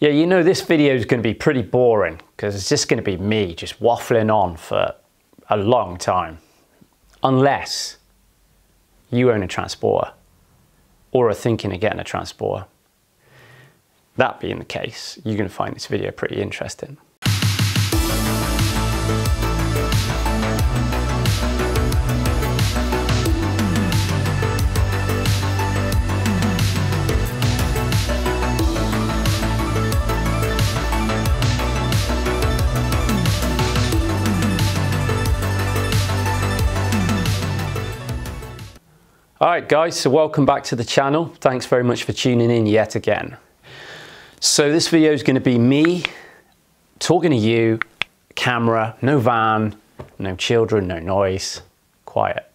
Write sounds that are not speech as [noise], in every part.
Yeah, you know this video is going to be pretty boring because it's just going to be me just waffling on for a long time. Unless you own a transporter or are thinking of getting a transporter. That being the case, you're going to find this video pretty interesting. Alright guys, so welcome back to the channel. Thanks very much for tuning in yet again. So this video is going to be me talking to you, camera, no van, no children, no noise, quiet.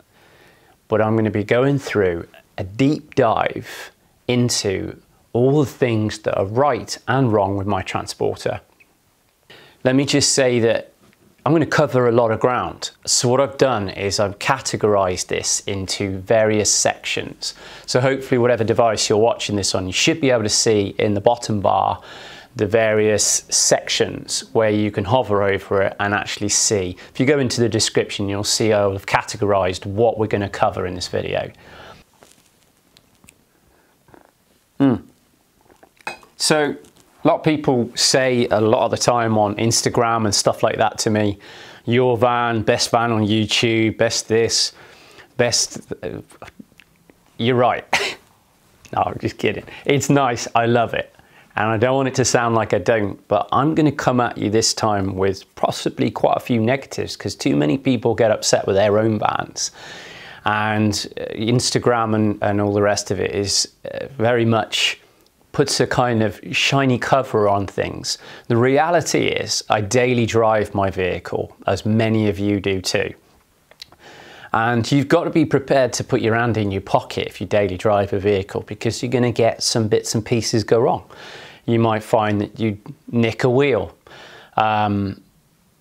But I'm going to be going through a deep dive into all the things that are right and wrong with my transporter. Let me just say that I'm going to cover a lot of ground. So what I've done is I've categorized this into various sections. So hopefully whatever device you're watching this on, you should be able to see in the bottom bar the various sections where you can hover over it and actually see. If you go into the description, you'll see I've categorized what we're going to cover in this video. Mm. So a lot of people say a lot of the time on Instagram and stuff like that to me, your van, best van on YouTube, best this, best. You're right. [laughs] no, I'm just kidding. It's nice. I love it. And I don't want it to sound like I don't, but I'm going to come at you this time with possibly quite a few negatives because too many people get upset with their own vans. And uh, Instagram and, and all the rest of it is uh, very much puts a kind of shiny cover on things. The reality is I daily drive my vehicle, as many of you do too. And you've got to be prepared to put your hand in your pocket if you daily drive a vehicle because you're going to get some bits and pieces go wrong. You might find that you nick a wheel, um,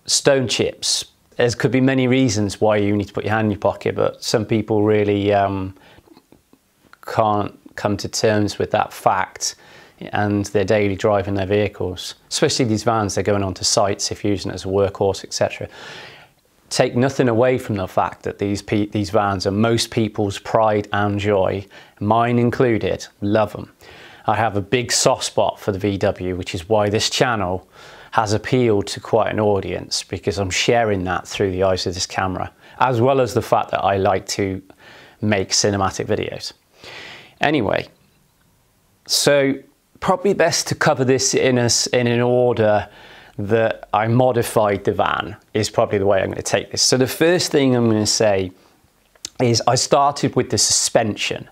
stone chips. There could be many reasons why you need to put your hand in your pocket, but some people really um, can't come to terms with that fact and they're daily driving their vehicles, especially these vans, they're going onto sites if using it as a workhorse, etc. Take nothing away from the fact that these, these vans are most people's pride and joy, mine included, love them. I have a big soft spot for the VW, which is why this channel has appealed to quite an audience because I'm sharing that through the eyes of this camera, as well as the fact that I like to make cinematic videos. Anyway, so probably best to cover this in, a, in an order that I modified the van is probably the way I'm going to take this. So the first thing I'm going to say is I started with the suspension.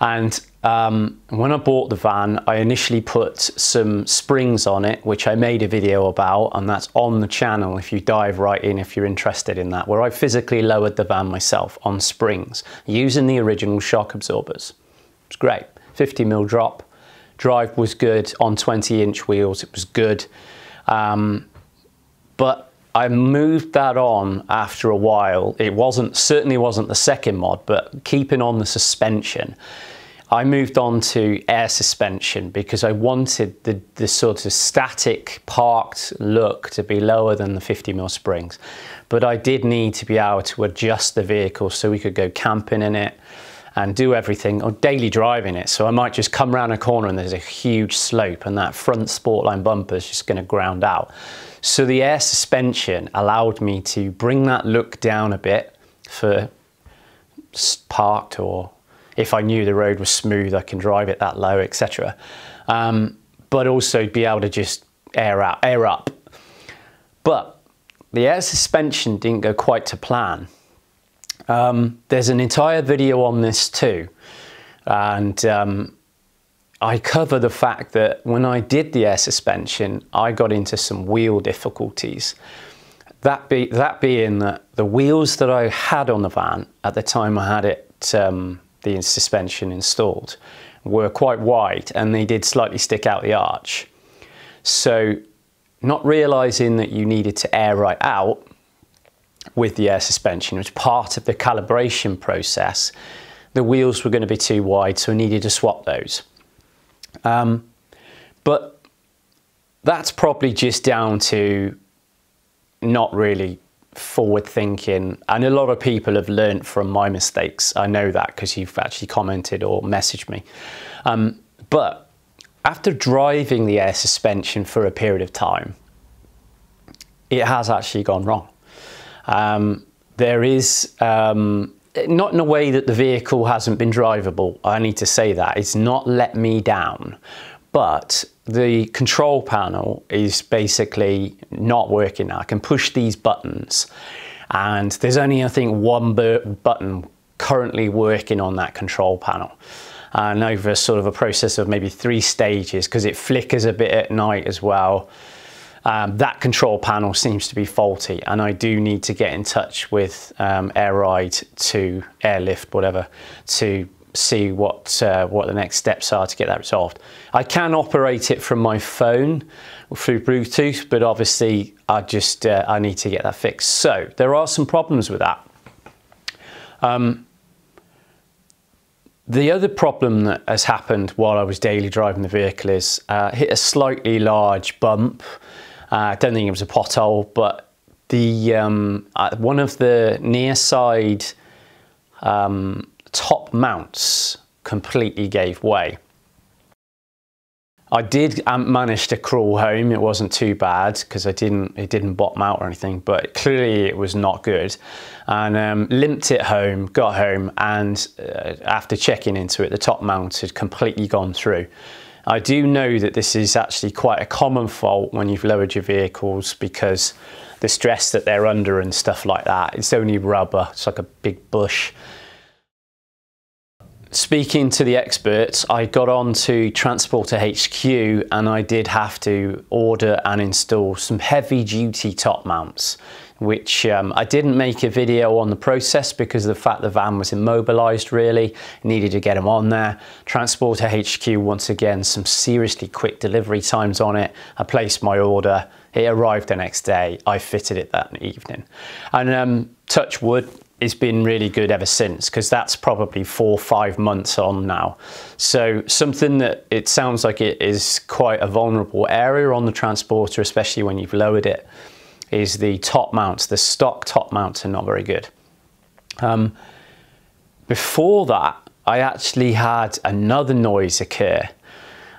And um, when I bought the van, I initially put some springs on it, which I made a video about, and that's on the channel if you dive right in if you're interested in that, where I physically lowered the van myself on springs using the original shock absorbers. It's great, 50 mil drop, drive was good on 20 inch wheels, it was good. Um, but I moved that on after a while. It wasn't, certainly wasn't the second mod, but keeping on the suspension. I moved on to air suspension because I wanted the, the sort of static parked look to be lower than the 50 mil springs. But I did need to be able to adjust the vehicle so we could go camping in it and do everything or daily driving it. So I might just come around a corner and there's a huge slope and that front Sportline bumper is just going to ground out. So the air suspension allowed me to bring that look down a bit for parked or if I knew the road was smooth, I can drive it that low, etc. Um, but also be able to just air out, air up. But the air suspension didn't go quite to plan. Um, there's an entire video on this too. And um, I cover the fact that when I did the air suspension, I got into some wheel difficulties. That, be, that being that the wheels that I had on the van at the time I had it, um, the suspension installed, were quite wide and they did slightly stick out the arch. So not realizing that you needed to air right out, with the air suspension, which part of the calibration process. The wheels were going to be too wide, so I needed to swap those. Um, but that's probably just down to not really forward thinking. And a lot of people have learned from my mistakes. I know that because you've actually commented or messaged me. Um, but after driving the air suspension for a period of time it has actually gone wrong um, there is um, not in a way that the vehicle hasn't been drivable. I need to say that. It's not let me down. But the control panel is basically not working now. I can push these buttons. And there's only I think one button currently working on that control panel. And over sort of a process of maybe three stages because it flickers a bit at night as well um, that control panel seems to be faulty and I do need to get in touch with um, Airride to airlift whatever to see what uh, what the next steps are to get that resolved. I can operate it from my phone through Bluetooth, but obviously I just uh, I need to get that fixed. So there are some problems with that. Um, the other problem that has happened while I was daily driving the vehicle is uh, hit a slightly large bump. Uh, I don't think it was a pothole, but the um, uh, one of the near side um, top mounts completely gave way. I did um, manage to crawl home. It wasn't too bad because I didn't it didn't bottom out or anything, but clearly it was not good. And um, limped it home, got home, and uh, after checking into it, the top mount had completely gone through. I do know that this is actually quite a common fault when you've lowered your vehicles because the stress that they're under and stuff like that. It's only rubber. It's like a big bush speaking to the experts, I got on to Transporter HQ and I did have to order and install some heavy duty top mounts, which um, I didn't make a video on the process because of the fact the van was immobilized really, needed to get them on there. Transporter HQ, once again, some seriously quick delivery times on it. I placed my order, it arrived the next day, I fitted it that evening. And um, touch wood, it's been really good ever since because that's probably four five months on now. So something that it sounds like it is quite a vulnerable area on the transporter, especially when you've lowered it, is the top mounts. The stock top mounts are not very good. Um, before that, I actually had another noise occur.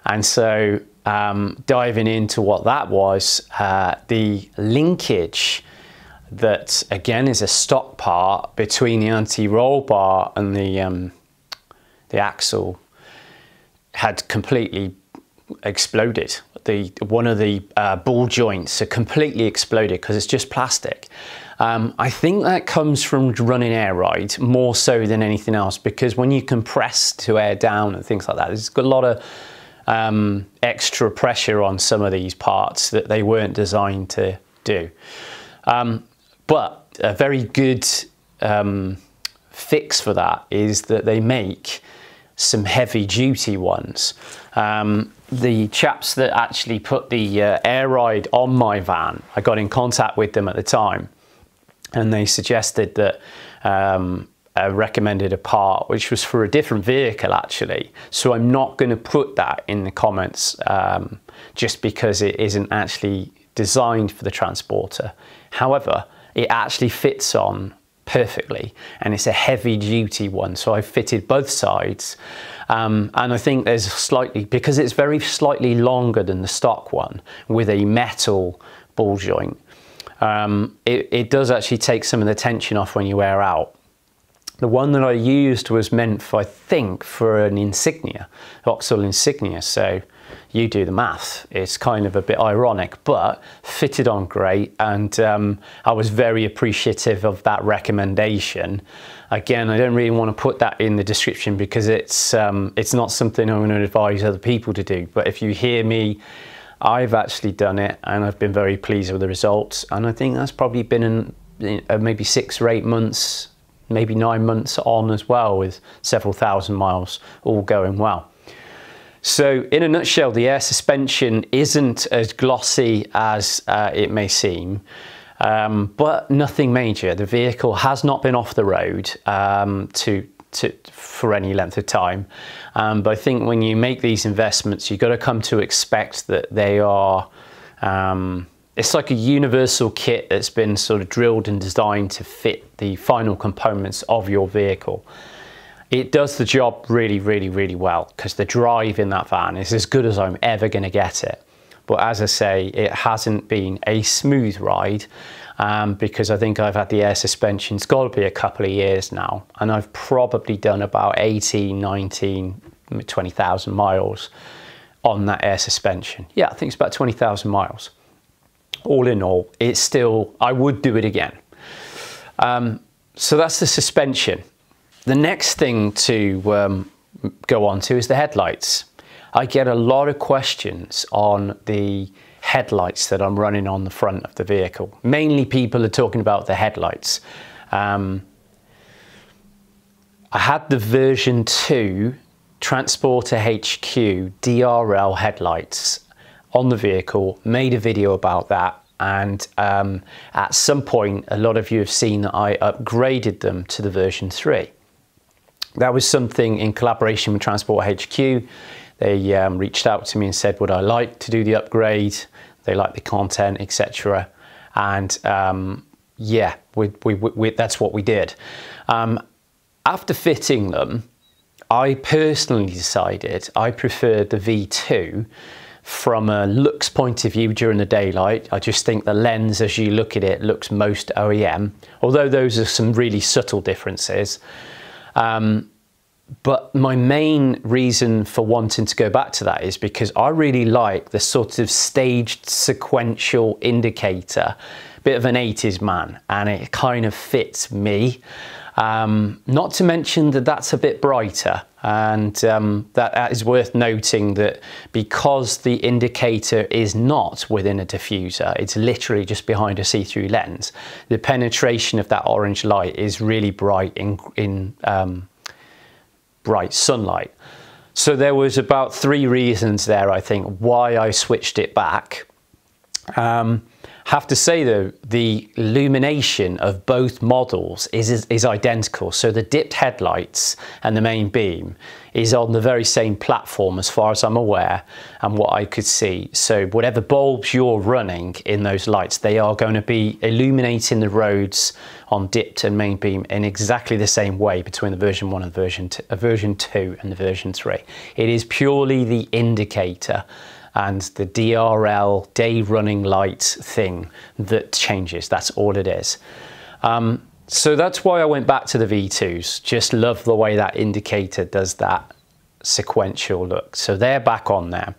And so um, diving into what that was, uh, the linkage that again is a stock part between the anti-roll bar and the um, the axle had completely exploded. The one of the uh, ball joints had completely exploded because it's just plastic. Um, I think that comes from running air ride more so than anything else because when you compress to air down and things like that, there's got a lot of um, extra pressure on some of these parts that they weren't designed to do. Um, but a very good um, fix for that is that they make some heavy duty ones. Um, the chaps that actually put the uh, Airride on my van, I got in contact with them at the time and they suggested that um, I recommended a part which was for a different vehicle actually. So I'm not going to put that in the comments um, just because it isn't actually designed for the transporter. However, it actually fits on perfectly and it's a heavy duty one so I've fitted both sides. Um, and I think there's slightly because it's very slightly longer than the stock one with a metal ball joint um, it, it does actually take some of the tension off when you wear out. The one that I used was meant for I think for an insignia Vauxhall insignia so you do the math. It's kind of a bit ironic, but fitted on great. And um, I was very appreciative of that recommendation. Again, I don't really want to put that in the description because it's, um, it's not something I'm going to advise other people to do. But if you hear me, I've actually done it and I've been very pleased with the results. And I think that's probably been in, in uh, maybe six or eight months, maybe nine months on as well with several thousand miles all going well. So in a nutshell, the air suspension isn't as glossy as uh, it may seem, um, but nothing major. The vehicle has not been off the road um, to, to, for any length of time. Um, but I think when you make these investments, you've got to come to expect that they are Um, it's like a universal kit that's been sort of drilled and designed to fit the final components of your vehicle. It does the job really, really, really well because the drive in that van is as good as I'm ever going to get it. But as I say, it hasn't been a smooth ride um, because I think I've had the air suspension, it's got to be a couple of years now, and I've probably done about 18, 19, 20,000 miles on that air suspension. Yeah, I think it's about 20,000 miles. All in all, it's still, I would do it again. Um, so that's the suspension. The next thing to um, go on to is the headlights. I get a lot of questions on the headlights that I'm running on the front of the vehicle. Mainly people are talking about the headlights. Um, I had the version 2 Transporter HQ DRL headlights on the vehicle, made a video about that and um, at some point a lot of you have seen that I upgraded them to the version 3. That was something in collaboration with Transport HQ. They um, reached out to me and said, would I like to do the upgrade? They like the content, etc. And um, yeah, we, we, we, that's what we did. Um, after fitting them, I personally decided I preferred the V2 from a looks point of view during the daylight. I just think the lens as you look at it looks most OEM, although those are some really subtle differences. Um, but my main reason for wanting to go back to that is because I really like the sort of staged sequential indicator, bit of an 80s man, and it kind of fits me. Um, not to mention that that's a bit brighter and um, that, that is worth noting that because the indicator is not within a diffuser, it's literally just behind a see-through lens, the penetration of that orange light is really bright in, in um, bright sunlight. So there was about three reasons there, I think, why I switched it back. Um, have to say though, the illumination of both models is, is, is, identical. So the dipped headlights and the main beam is on the very same platform as far as I'm aware and what I could see. So whatever bulbs you're running in those lights, they are going to be illuminating the roads on dipped and main beam in exactly the same way between the version 1 and version two, uh, version 2 and the version 3. It is purely the indicator and the DRL day running light thing that changes. That's all it is. Um, so that's why I went back to the V2s. Just love the way that indicator does that sequential look. So they're back on there.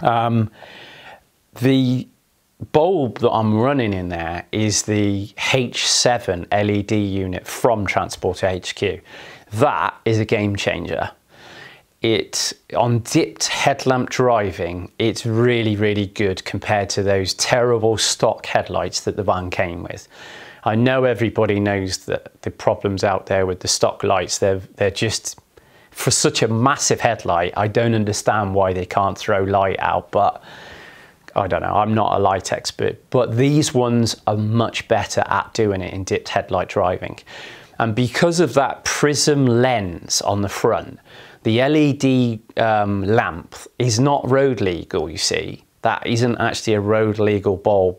Um, the bulb that I'm running in there is the H7 LED unit from Transporter HQ. That is a game changer it on dipped headlamp driving it's really really good compared to those terrible stock headlights that the van came with i know everybody knows that the problems out there with the stock lights they're they're just for such a massive headlight i don't understand why they can't throw light out but I don't know, I'm not a light expert, but these ones are much better at doing it in dipped headlight driving. And because of that prism lens on the front, the LED um, lamp is not road legal, you see. That isn't actually a road legal bulb.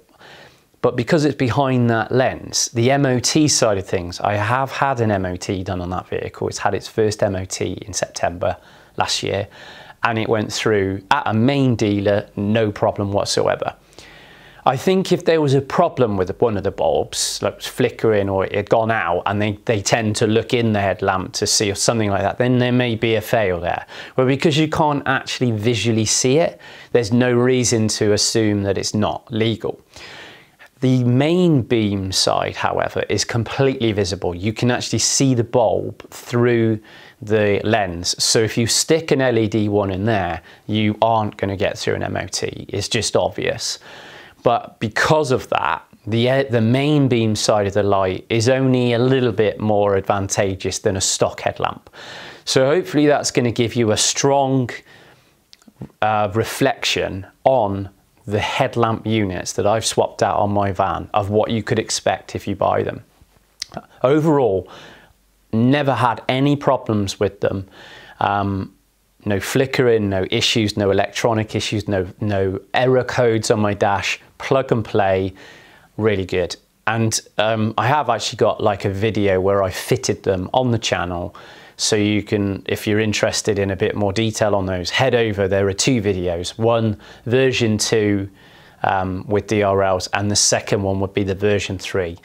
But because it's behind that lens, the MOT side of things, I have had an MOT done on that vehicle. It's had its first MOT in September last year and it went through at a main dealer, no problem whatsoever. I think if there was a problem with one of the bulbs, like it was flickering or it had gone out and they, they tend to look in the headlamp to see or something like that, then there may be a fail there. But because you can't actually visually see it, there's no reason to assume that it's not legal. The main beam side, however, is completely visible. You can actually see the bulb through the lens. So if you stick an LED one in there, you aren't going to get through an MOT. It's just obvious. But because of that, the, the main beam side of the light is only a little bit more advantageous than a stock headlamp. So hopefully that's going to give you a strong uh, reflection on the headlamp units that I've swapped out on my van of what you could expect if you buy them. Overall, never had any problems with them. Um, no flickering, no issues, no electronic issues, no, no error codes on my dash, plug and play, really good. And um, I have actually got like a video where I fitted them on the channel. So you can, if you're interested in a bit more detail on those, head over. There are two videos. One, version two um, with DRLs, and the second one would be the version three.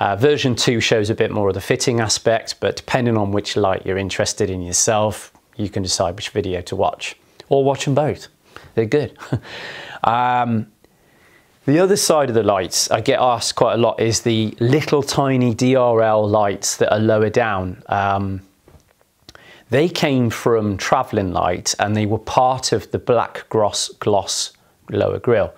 Uh, version 2 shows a bit more of the fitting aspect, but depending on which light you're interested in yourself, you can decide which video to watch, or watch them both. They're good. [laughs] um, the other side of the lights I get asked quite a lot is the little tiny DRL lights that are lower down. Um, they came from Travelinlite and they were part of the Black Gloss, gloss lower grille.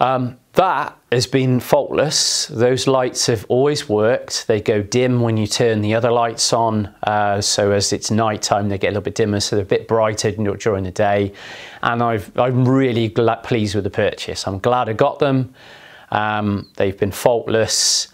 Um, that has been faultless. Those lights have always worked. They go dim when you turn the other lights on. Uh, so as it's nighttime, they get a little bit dimmer, so they're a bit brighter during the day. And i am really glad, pleased with the purchase. I'm glad I got them. Um, they've been faultless.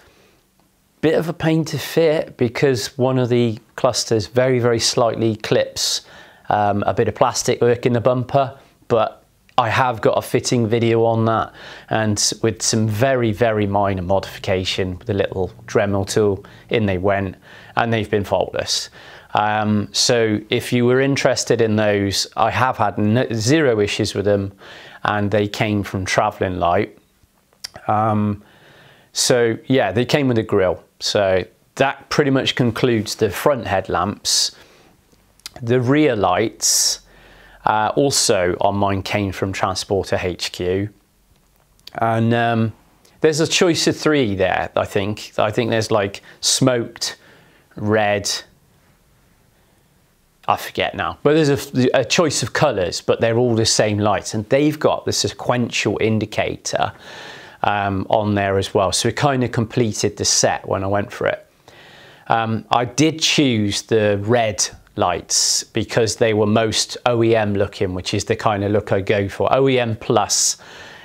Bit of a pain to fit because one of the clusters very, very slightly clips um, a bit of plastic work in the bumper, but I have got a fitting video on that and with some very, very minor modification with a little Dremel tool, in they went and they've been faultless. Um, so if you were interested in those, I have had no, zero issues with them and they came from Travelinlite. Um, so yeah, they came with a grill. So that pretty much concludes the front headlamps. The rear lights, uh, also on mine came from Transporter HQ. And um, there's a choice of three there, I think. I think there's like smoked, red, I forget now, but there's a, a, choice of colours, but they're all the same lights, and they've got the sequential indicator um, on there as well. So it kind of completed the set when I went for it. Um, I did choose the red lights because they were most OEM looking, which is the kind of look I go for. OEM Plus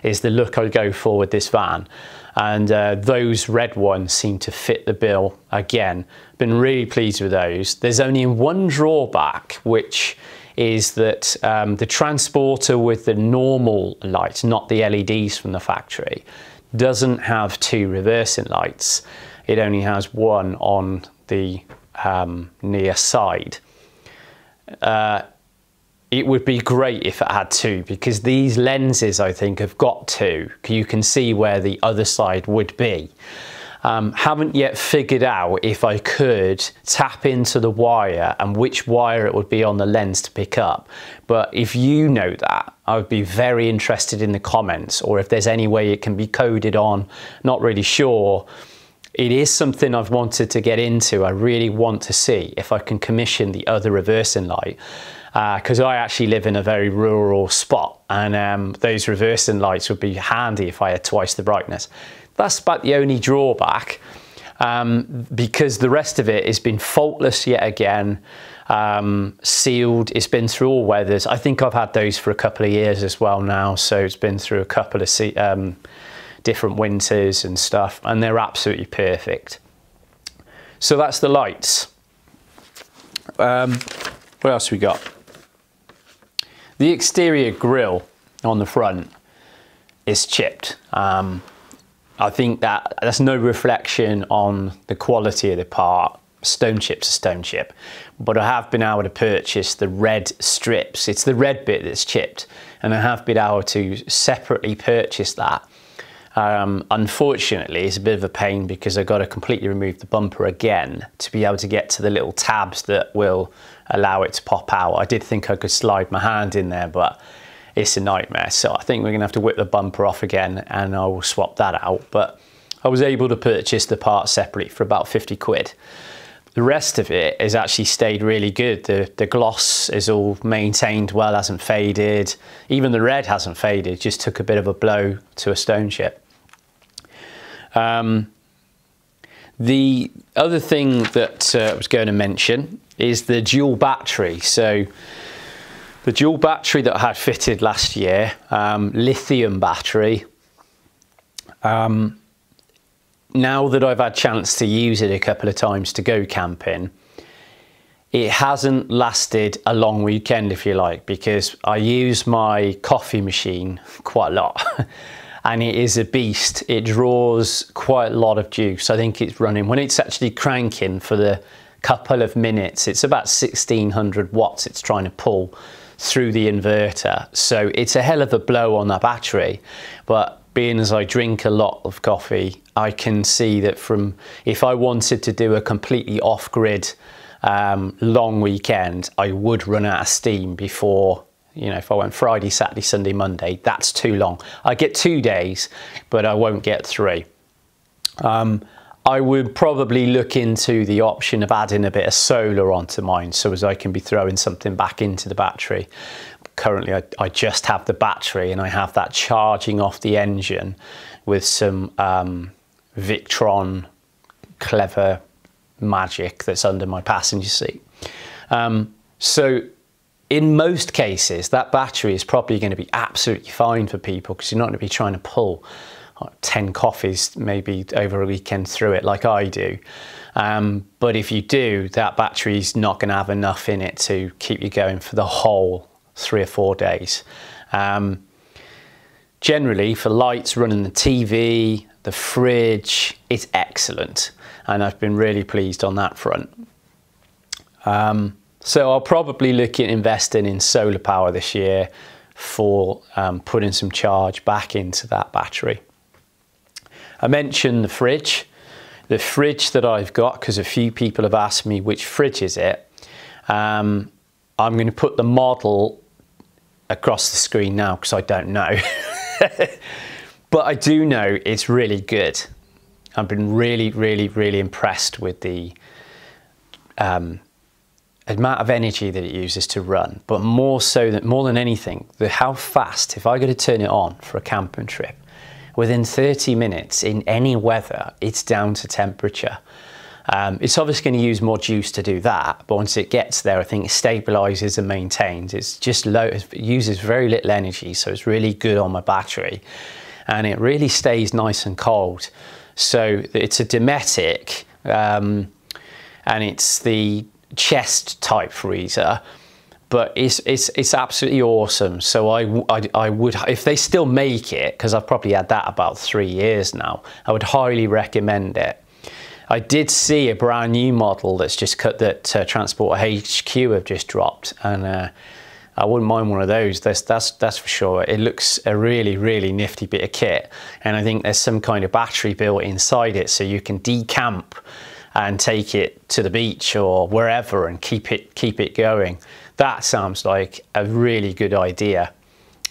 is the look I go for with this van. And uh, those red ones seem to fit the bill again. Been really pleased with those. There's only one drawback, which is that um, the transporter with the normal lights, not the LEDs from the factory, doesn't have two reversing lights. It only has one on the um, near side uh, it would be great if it had two because these lenses I think have got two. You can see where the other side would be. Um, haven't yet figured out if I could tap into the wire and which wire it would be on the lens to pick up. But if you know that, I would be very interested in the comments or if there's any way it can be coded on, not really sure it is something I've wanted to get into. I really want to see if I can commission the other reversing light because uh, I actually live in a very rural spot and um, those reversing lights would be handy if I had twice the brightness. That's about the only drawback um, because the rest of it has been faultless yet again, um, sealed, it's been through all weathers. I think I've had those for a couple of years as well now, so it's been through a couple of um, different winters and stuff, and they're absolutely perfect. So that's the lights. Um, what else we got? The exterior grille on the front is chipped. Um, I think that that's no reflection on the quality of the part. Stone chip's a stone chip, but I have been able to purchase the red strips. It's the red bit that's chipped, and I have been able to separately purchase that um, unfortunately, it's a bit of a pain because I've got to completely remove the bumper again to be able to get to the little tabs that will allow it to pop out. I did think I could slide my hand in there, but it's a nightmare. So I think we're gonna have to whip the bumper off again and I will swap that out. But I was able to purchase the part separately for about 50 quid. The rest of it has actually stayed really good. The, the gloss is all maintained well, hasn't faded. Even the red hasn't faded, just took a bit of a blow to a stone chip. Um, the other thing that uh, I was going to mention is the dual battery. So the dual battery that I had fitted last year, um, lithium battery, um, now that I've had a chance to use it a couple of times to go camping, it hasn't lasted a long weekend, if you like, because I use my coffee machine [laughs] quite a lot. And it is a beast. It draws quite a lot of juice. I think it's running, when it's actually cranking for the couple of minutes, it's about 1600 watts it's trying to pull through the inverter. So it's a hell of a blow on that battery. But being as I drink a lot of coffee, I can see that from if I wanted to do a completely off grid um, long weekend, I would run out of steam before, you know, if I went Friday, Saturday, Sunday, Monday, that's too long. I get two days, but I won't get three. Um, I would probably look into the option of adding a bit of solar onto mine so as I can be throwing something back into the battery. Currently, I, I just have the battery and I have that charging off the engine with some um, Victron clever magic that's under my passenger seat. Um, so in most cases, that battery is probably going to be absolutely fine for people because you're not going to be trying to pull 10 coffees maybe over a weekend through it like I do. Um, but if you do, that battery is not going to have enough in it to keep you going for the whole three or four days. Um, generally, for lights running the TV, the fridge, it's excellent. And I've been really pleased on that front. Um, so I'll probably look at investing in solar power this year for um, putting some charge back into that battery. I mentioned the fridge. The fridge that I've got, because a few people have asked me which fridge is it, um, I'm going to put the model across the screen now because I don't know. [laughs] but I do know it's really good. I've been really, really, really impressed with the um, amount of energy that it uses to run, but more so that more than anything, the how fast, if I go to turn it on for a camping trip, within 30 minutes in any weather, it's down to temperature. Um, it's obviously going to use more juice to do that, but once it gets there, I think it stabilizes and maintains. It's just low, it uses very little energy, so it's really good on my battery. And it really stays nice and cold. So it's a Dometic, um, and it's the chest type freezer but it's it's it's absolutely awesome. So I, I, I would if they still make it because I've probably had that about three years now. I would highly recommend it. I did see a brand new model that's just cut that uh, Transport HQ have just dropped, and uh, I wouldn't mind one of those. That's that's that's for sure. It looks a really really nifty bit of kit, and I think there's some kind of battery built inside it, so you can decamp and take it to the beach or wherever and keep it keep it going. That sounds like a really good idea.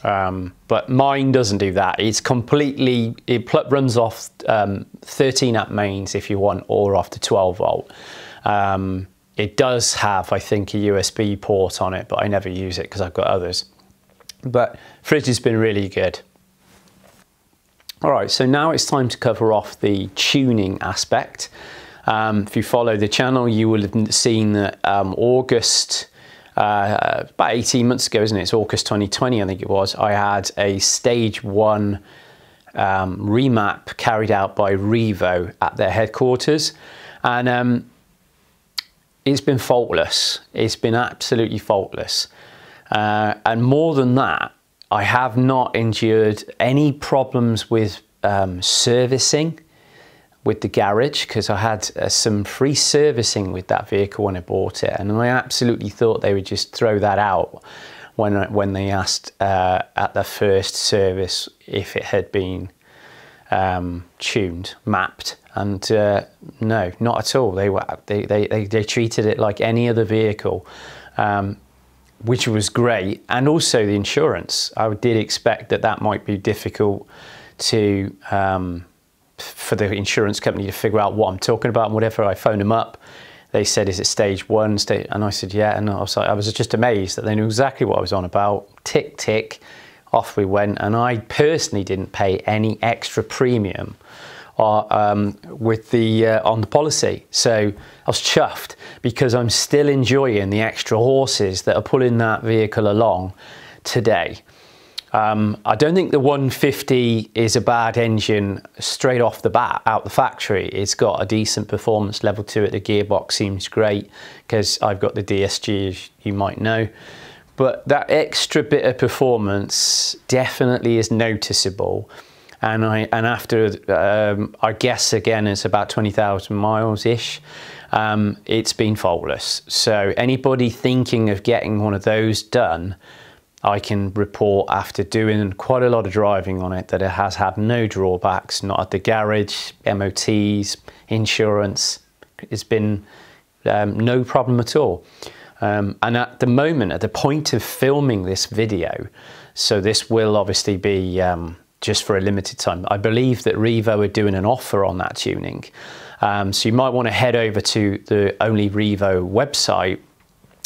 Um, but mine doesn't do that. It's completely, it runs off um, 13 amp mains if you want, or off the 12 volt. Um, it does have, I think, a USB port on it, but I never use it because I've got others. But fridge has been really good. All right, so now it's time to cover off the tuning aspect. Um, if you follow the channel, you will have seen that um, August uh, about 18 months ago, isn't it? It's August 2020, I think it was. I had a stage one um, remap carried out by Revo at their headquarters. And um, it's been faultless. It's been absolutely faultless. Uh, and more than that, I have not endured any problems with um, servicing with the garage because I had uh, some free servicing with that vehicle when I bought it, and I absolutely thought they would just throw that out when when they asked uh, at the first service if it had been um, tuned, mapped, and uh, no, not at all. They were they, they, they, they, treated it like any other vehicle. Um, which was great, and also the insurance. I did expect that that might be difficult to um, for the insurance company to figure out what I'm talking about and whatever. I phoned them up. They said, "Is it stage one?" Stage? And I said, "Yeah." And I was like, I was just amazed that they knew exactly what I was on about. Tick tick, off we went. And I personally didn't pay any extra premium uh, um, with the uh, on the policy. So I was chuffed because I'm still enjoying the extra horses that are pulling that vehicle along today. Um, I don't think the 150 is a bad engine straight off the bat out the factory. It's got a decent performance level to it. The gearbox seems great because I've got the DSG, as you might know. But that extra bit of performance definitely is noticeable. And I and after um, I guess again it's about 20,000 miles ish. Um, it's been faultless. So anybody thinking of getting one of those done I can report after doing quite a lot of driving on it that it has had no drawbacks, not at the garage, MOTs, insurance. It's been um, no problem at all. Um, and at the moment, at the point of filming this video, so this will obviously be um, just for a limited time. I believe that Revo are doing an offer on that tuning. Um, so you might want to head over to the Only Revo website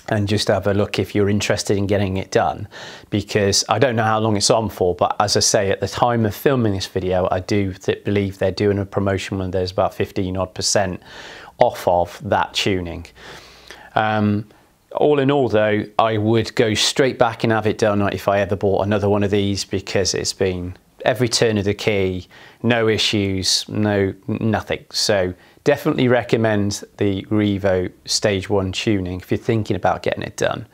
and just have a look if you're interested in getting it done because I don't know how long it's on for but as I say at the time of filming this video I do th believe they're doing a promotion when there's about 15 odd percent off of that tuning. Um, all in all though I would go straight back and have it done if I ever bought another one of these because it's been every turn of the key, no issues, no nothing. So definitely recommend the Revo Stage 1 tuning if you're thinking about getting it done.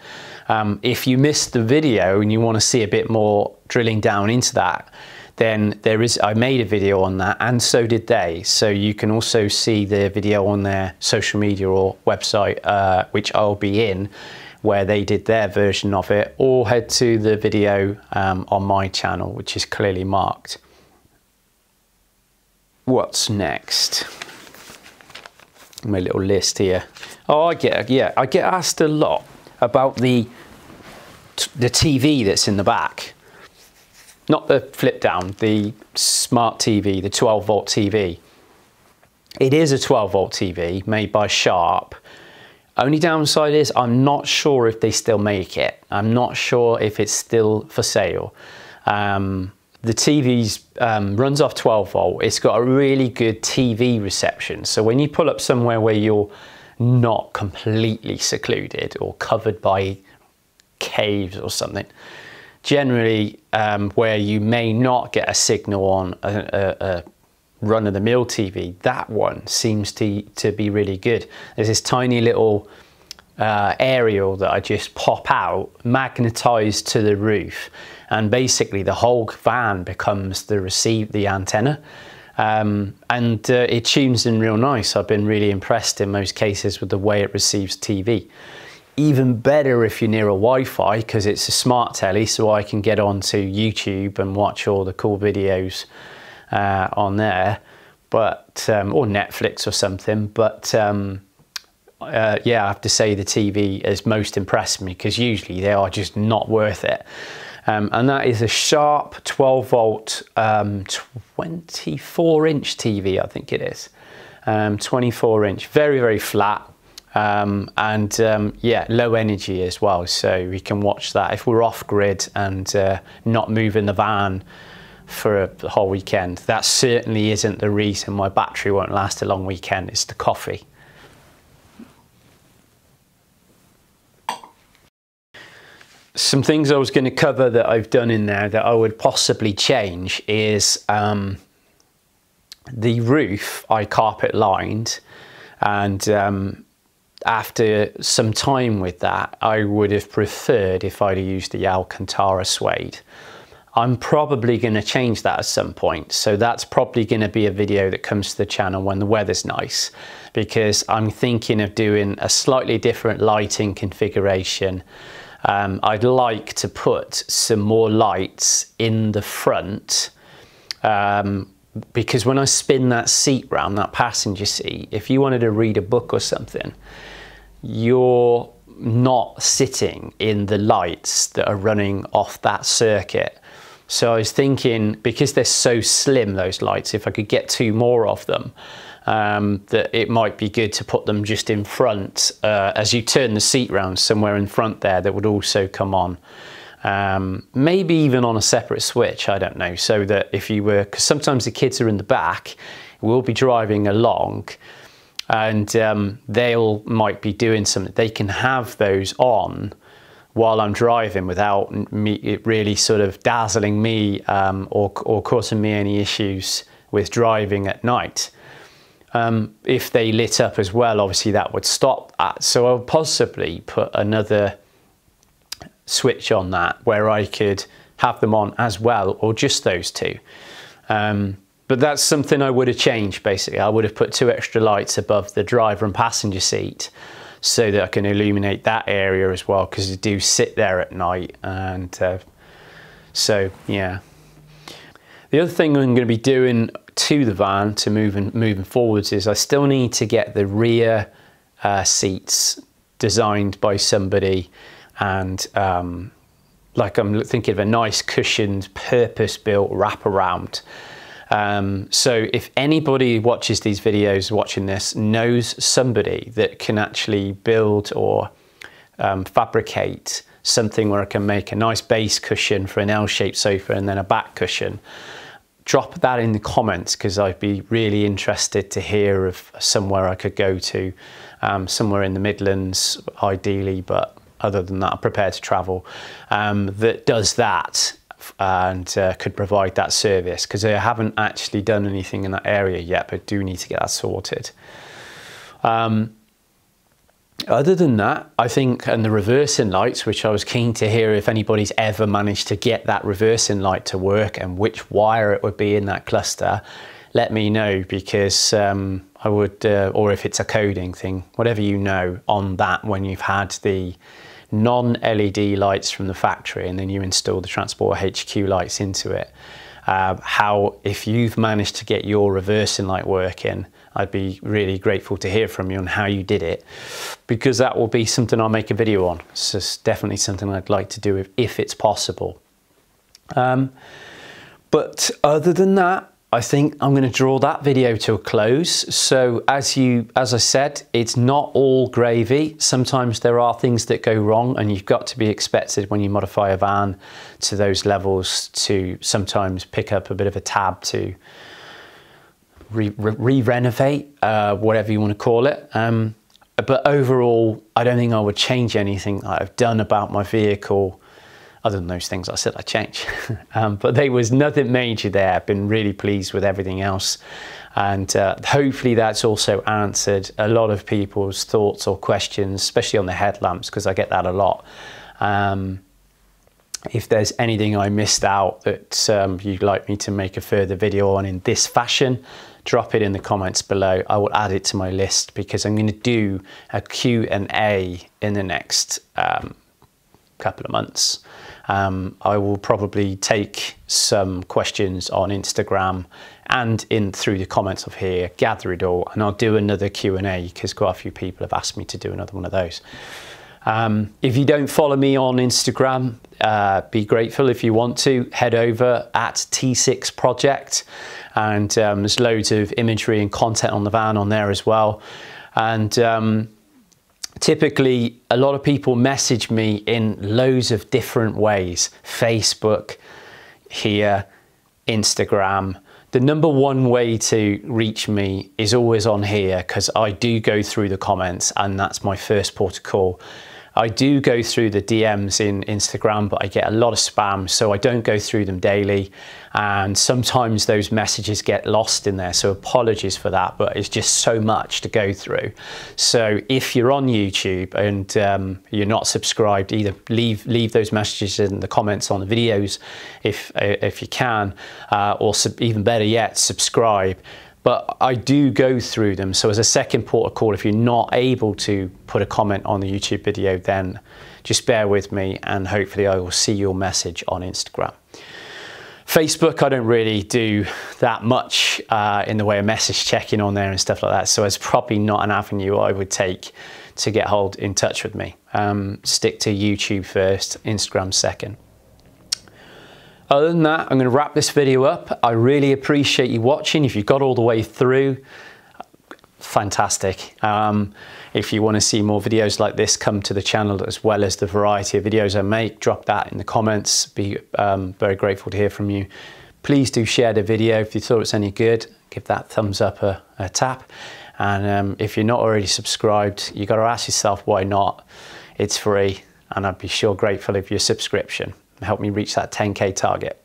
Um, if you missed the video and you want to see a bit more drilling down into that, then there is, I made a video on that and so did they. So you can also see the video on their social media or website, uh, which I'll be in, where they did their version of it, or head to the video um, on my channel, which is clearly marked. What's next? My little list here. Oh, I get yeah, I get asked a lot about the the TV that's in the back. Not the flip down, the smart TV, the 12 volt TV. It is a 12 volt TV made by Sharp. Only downside is I'm not sure if they still make it. I'm not sure if it's still for sale. Um, the TV um, runs off 12 volt. It's got a really good TV reception. So when you pull up somewhere where you're not completely secluded or covered by caves or something, generally um, where you may not get a signal on a, a, a run-of-the-mill TV, that one seems to, to be really good. There's this tiny little uh, aerial that I just pop out, magnetized to the roof, and basically the whole van becomes the receive the antenna. Um, and uh, it tunes in real nice. I've been really impressed in most cases with the way it receives TV. Even better if you're near a Wi-Fi because it's a smart telly, so I can get onto YouTube and watch all the cool videos uh, on there, but um, or Netflix or something. But um, uh, yeah, I have to say the TV has most impressed me because usually they are just not worth it. Um, and that is a Sharp 12 volt, um, 24 inch TV, I think it is. Um, 24 inch, very, very flat. Um, and um, yeah, low energy as well. So we can watch that if we're off grid and uh, not moving the van for a whole weekend. That certainly isn't the reason my battery won't last a long weekend. It's the coffee. Some things I was going to cover that I've done in there that I would possibly change is um, the roof I carpet lined and um, after some time with that I would have preferred if I'd used the Alcantara suede. I'm probably going to change that at some point so that's probably going to be a video that comes to the channel when the weather's nice because I'm thinking of doing a slightly different lighting configuration um, I'd like to put some more lights in the front um, because when I spin that seat round, that passenger seat, if you wanted to read a book or something, you're not sitting in the lights that are running off that circuit. So I was thinking, because they're so slim, those lights, if I could get two more of them, um, that it might be good to put them just in front uh, as you turn the seat round somewhere in front there that would also come on. Um, maybe even on a separate switch, I don't know, so that if you were, because sometimes the kids are in the back, we'll be driving along and um, they'll might be doing something, they can have those on while I'm driving without me, it really sort of dazzling me um, or, or causing me any issues with driving at night. Um, if they lit up as well, obviously that would stop that. So I'll possibly put another switch on that where I could have them on as well, or just those two. Um, but that's something I would have changed basically. I would have put two extra lights above the driver and passenger seat so that I can illuminate that area as well because I do sit there at night and uh, so yeah. The other thing I'm going to be doing to the van to moving moving forwards is I still need to get the rear uh, seats designed by somebody and um, like I'm thinking of a nice cushioned purpose built wraparound. Um, so if anybody watches these videos, watching this, knows somebody that can actually build or um, fabricate something where I can make a nice base cushion for an L-shaped sofa and then a back cushion, drop that in the comments because I'd be really interested to hear of somewhere I could go to, um, somewhere in the Midlands ideally, but other than that, I'm prepared to travel, um, that does that and uh, could provide that service because I haven't actually done anything in that area yet, but do need to get that sorted. Um, other than that, I think, and the reversing lights, which I was keen to hear if anybody's ever managed to get that reversing light to work and which wire it would be in that cluster, let me know because um, I would, uh, or if it's a coding thing, whatever you know on that when you've had the non-LED lights from the factory and then you install the Transporter HQ lights into it. Uh, how, if you've managed to get your reversing light working, I'd be really grateful to hear from you on how you did it because that will be something I'll make a video on. So it's definitely something I'd like to do if, if it's possible. Um, but other than that, I think I'm going to draw that video to a close. So as you, as I said, it's not all gravy. Sometimes there are things that go wrong and you've got to be expected when you modify a van to those levels to sometimes pick up a bit of a tab to re-renovate, re uh, whatever you want to call it. Um, but overall, I don't think I would change anything I've done about my vehicle other than those things I said I'd change. [laughs] um, but there was nothing major there. I've been really pleased with everything else. And uh, hopefully that's also answered a lot of people's thoughts or questions, especially on the headlamps, because I get that a lot. Um, if there's anything I missed out that um, you'd like me to make a further video on in this fashion, drop it in the comments below. I will add it to my list because I'm going to do a Q&A in the next um, couple of months. Um, I will probably take some questions on Instagram and in through the comments of here, gather it all, and I'll do another Q&A because quite a few people have asked me to do another one of those. Um, if you don't follow me on Instagram, uh, be grateful if you want to. Head over at T6 Project, and um, there's loads of imagery and content on the van on there as well. And um, typically a lot of people message me in loads of different ways facebook here instagram the number one way to reach me is always on here because i do go through the comments and that's my first port of call I do go through the DMs in Instagram, but I get a lot of spam, so I don't go through them daily. And sometimes those messages get lost in there, so apologies for that, but it's just so much to go through. So if you're on YouTube and um, you're not subscribed, either leave leave those messages in the comments on the videos if, if you can, uh, or even better yet, subscribe but I do go through them. So as a second port of call, if you're not able to put a comment on the YouTube video, then just bear with me and hopefully I will see your message on Instagram. Facebook, I don't really do that much uh, in the way of message checking on there and stuff like that. So it's probably not an avenue I would take to get hold in touch with me. Um, stick to YouTube first, Instagram second. Other than that, I'm going to wrap this video up. I really appreciate you watching. If you got all the way through, fantastic. Um, if you want to see more videos like this come to the channel as well as the variety of videos I make, drop that in the comments. Be um, very grateful to hear from you. Please do share the video if you thought it's any good. Give that thumbs up a, a tap. And um, if you're not already subscribed, you got to ask yourself why not. It's free and I'd be sure grateful if your subscription help me reach that 10k target.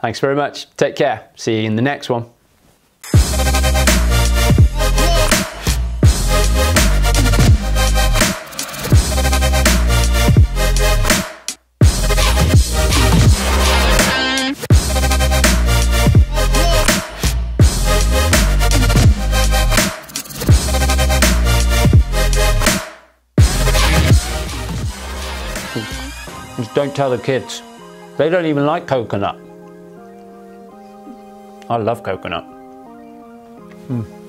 Thanks very much. Take care. See you in the next one. Don't tell the kids. They don't even like coconut. I love coconut. Mm.